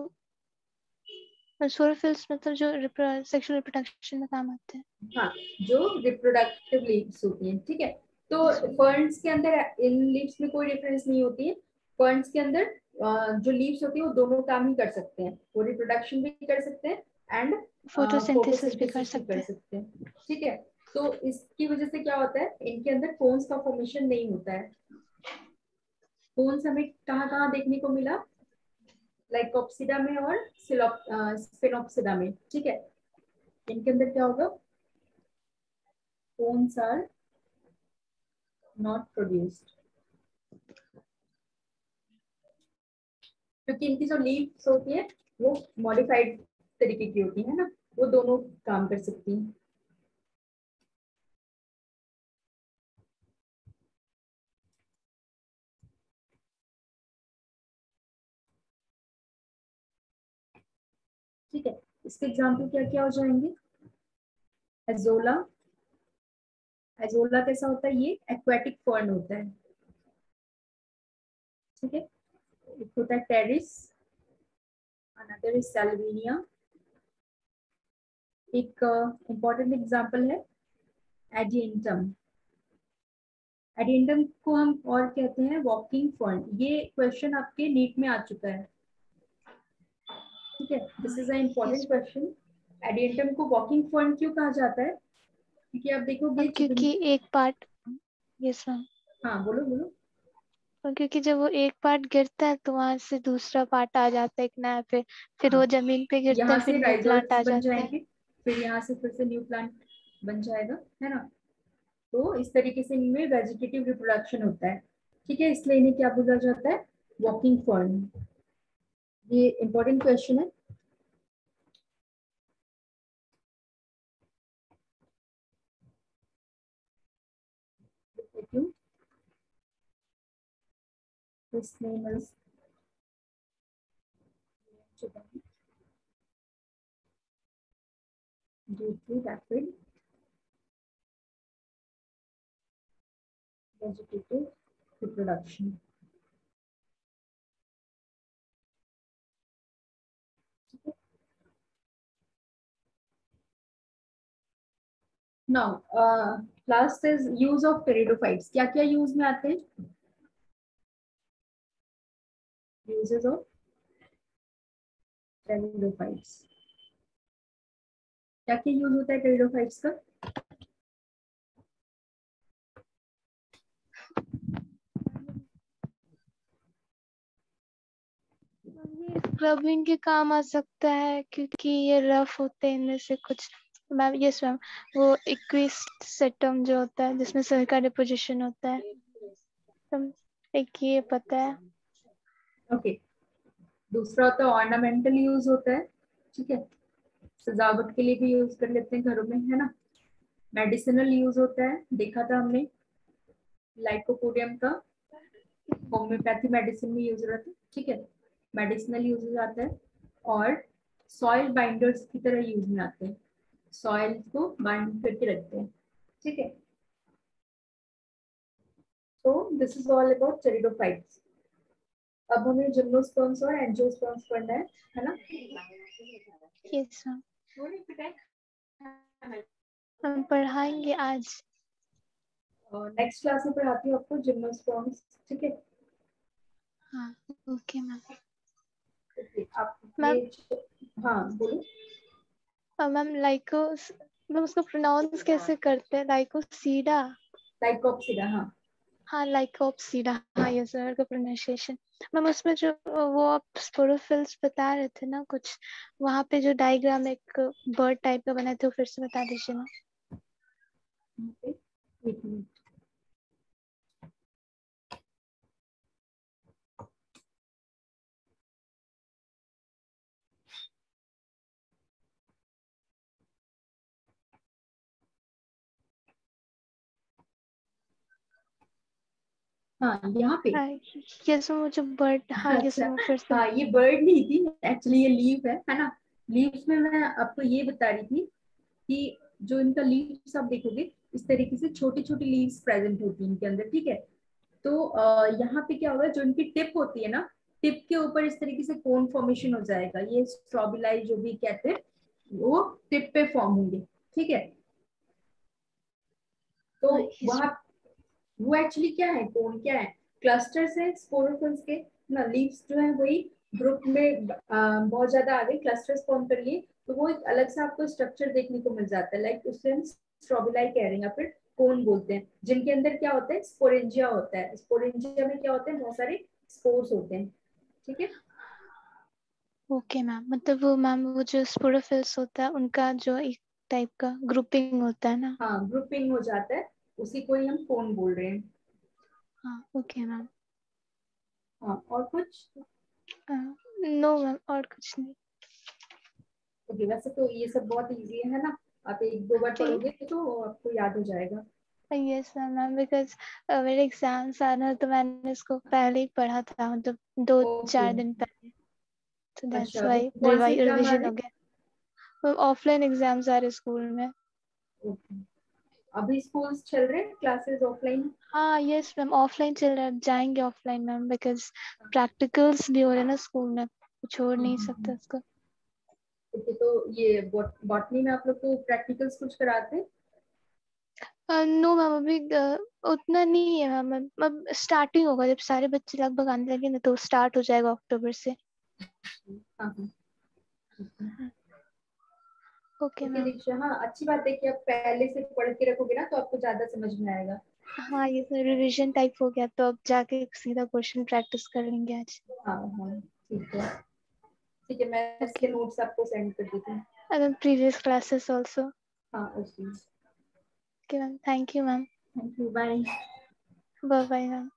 मतलब जो सेक्सुअल रिप्रोडक्शन में काम आते हैं। हाँ जो रिप्रोडक्टिव लीव्स होती हैं ठीक है? तो फर्न्स के अंदर इन लीव्स में कोई डिफरेंस नहीं होती है। फर्न्स के अंदर जो लीव्स होती है वो दोनों काम ही कर सकते हैं। वो रिप्रोडक्शन भी कर सकते हैं एंड फोटोसिंथेसिस भी कर सकते हैं। ठीक है? तो इसकी वजह से क्या होता है इनके अंदर कोन्स का फॉर्मेशन नहीं होता है। कोन्स हमें कहाँ कहाँ देखने को मिला? लाइकोप्सिडा में और स्पेनोप्सिडा में ठीक है? इनके अंदर क्या होगा? कोन्स आर नॉट प्रोड्यूस्ड क्योंकि इनकी जो लीव्स होती है, वो मॉडिफाइड तरीके की होती है ना? वो दोनों काम कर सकती हैं। ठीक है? इसके एग्ज़ाम्पल क्या क्या हो जाएँगे? एजोला एजोला कैसा होता है? ये एक्वेटिक फर्न होता है। ठीक है? एक होता है टेरिस अनदर इज़ सेल्विनिया एक इंपॉर्टेंट uh, एग्जांपल है एडियंटम एडियंटम को हम और कहते हैं वॉकिंग फर्न ये क्वेश्चन आपके नीट में आ चुका है। ठीक है this is important question Adiantum को वॉकिंग फर्न क्यों कहा जाता है? क्योंकि आप देखोगे क्योंकि एक पार्ट यस मैम हाँ बोलो बोलो। क्योंकि जब वो एक पार्ट गिरता है तो वहाँ से दूसरा पार्ट आ जाता है एक नया फिर फिर हाँ. वो ज़मीन पे गिरता है फिर न्यू प्लांट आ जाता है। फिर यहाँ से फिर से न्यू प्लांट बन जाएगा है ना? तो इस तरीके से इनमें वेजिटेटिव रिप्रोडक्शन होता है। ठीक है इसलिए इन्हें क्या बोला जाता है? Walking fern ये इंपॉर्टेंट क्वेश्चन है His name is due to rapid vegetative reproduction. Now last is use of pteridophytes क्या क्या यूज़ में आते हैं? यूजेस ऑफ़ टेरिडोफाइट्स क्या क्या यूज़ होता है टेरिडोफाइट्स का? स्क्रबिंग के काम आ सकता है, क्योंकि ये रफ होते हैं, इनमें से कुछ मैम यस मैम। वो इक्विस्ट सेटम जो होता है, जिसमें सभी का डिपोजिशन होता है। तो एक ये पता है। Okay okay. दूसरा होता है ऑर्नामेंटल यूज़ होता है, ठीक है? सजावट के लिए भी यूज़ कर लेते हैं घरों में, है ना? मेडिसिनल यूज़ होता है, देखा था हमने। लाइकोपोडियम का। होम्योपैथी मेडिसिन में यूज़ रहता है ठीक है? मेडिसिनल यूज़ आता है। और सॉइल बाइंडर्स की तरह यूज़ में आते हैं। सॉइल को बाइंड करके रखते हैं ठीक है? तो this is all about pteridophytes अब हमें जिम्नोस्पर्म्स और एंजियोस्पर्म्स पढ़ना है है ना? यस हम पढ़ाएँगे आज। नेक्स्ट क्लास में पढ़ाती हूँ आपको जिम्नोस्पर्म्स ठीक है? हाँ ओके मैम आप हाँ बोलो। मैम लाइको मैम उसको प्रोनाउंस कैसे करते हैं? लाइकोसीडा लाइकोप्सिडा हाँ। हाँ लाइकोप्सिडा हाँ ये सर का प्रोनाउंसिएशन मैम उसमें जो वो आप स्पोरोफिल्स बता रहे थे ना कुछ वहाँ पे जो डायग्राम एक बर्ड टाइप का बना था वो फिर से बता दीजिए ना। हाँ यहाँ पे। ये मुझे बर्ड हाँ अच्छा, फिर से हाँ ये बर्ड नहीं थी एक्चुअली ये लीव है है ना? लीव्स में मैं आपको ये बता रही थी कि जो इनका लीव्स आप देखोगे इस तरीके से छोटी छोटी लीव्स प्रेजेंट होती है इनके अंदर ठीक है? तो आ, यहाँ पे क्या होगा जो इनकी टिप होती है ना टिप के ऊपर इस तरीके से कोन फॉर्मेशन हो जाएगा। ये स्ट्रॉबिलाई जो भी कहते हैं वो टिप पे फॉर्म होंगे ठीक है? तो वहाँ वो एक्चुअली क्या है? कोन क्या है? क्लस्टर्स है स्पोरोफिल्स के। ना लीव्स जो है वही ग्रुप में आ, बहुत ज़्यादा आगे क्लस्टर्स फॉर्म कर लिए तो वो एक अलग से आपको स्ट्रक्चर देखने को मिल जाता है। लाइक उससे हम स्ट्रॉबिलाई कह रहे हैं या फिर कोन बोलते हैं। जिनके अंदर क्या होता है? स्पोरेंजिया होता है। स्पोरेंजिया में क्या होते हैं? बहुत सारे स्पोर्स होते हैं। ठीक है? ओके मैम मतलब वो मैम वो जो स्पोरोफिल्स होता है उनका जो एक टाइप का ग्रुपिंग होता है ना? हाँ ग्रुपिंग हो जाता है। उसी को ही हम कोन बोल रहे हैं। हाँ ओके मैम हाँ और कुछ? नो मैम और कुछ नहीं। ओके वैसे तो ये सब बहुत इजी है ना? आप एक दो बार पढ़ोगे तो आपको याद हो जाएगा। यस मैम मैम बिकॉज़ मेरे एग्ज़ाम्स आना तो मैंने इसको पहले ही पढ़ा था मतलब दो Okay. चार दिन पहले। तो दैट्स अच्छा, व्हाई आ रिवीजन हो गया। ऑफलाइन एग्ज़ाम्स आ रहे स्कूल में। ओके अभी स्कूल्स चल रहे हैं? क्लासेस ऑफलाइन हाँ यस मैम ऑफलाइन चल रहा है। जाएँगे ऑफलाइन मैम बिकॉज़ प्रैक्टिकल्स भी हो रहे हैं ना स्कूल में। छोड़ नहीं सकते उसको ओके तो ये बॉटनी में आप लोग को प्रैक्टिकल्स कुछ कराते हैं? नो मैम अभी उतना नहीं है मैम अब स्टार्टिंग होगा जब सारे बच्चे लगभग आने लगे ना तो स्टार्ट हो जाएगा अक्टूबर से। हाँ हाँ। Okay ma'am. हाँ अच्छी बात है कि आप पहले से पढ़ के रखोगे ना तो आपको ज़्यादा समझ में आएगा। हाँ ये तो रिवीजन टाइप हो गया तो अब जाके सीधा क्वेश्चन प्रैक्टिस कर लेंगे आज। हाँ हाँ ठीक है। ठीक है मैं इसके नोट्स आपको सेंड कर देती हूँ then previous classes also हाँ okay okay ma'am thank you ma'am thank you bye bye ma'am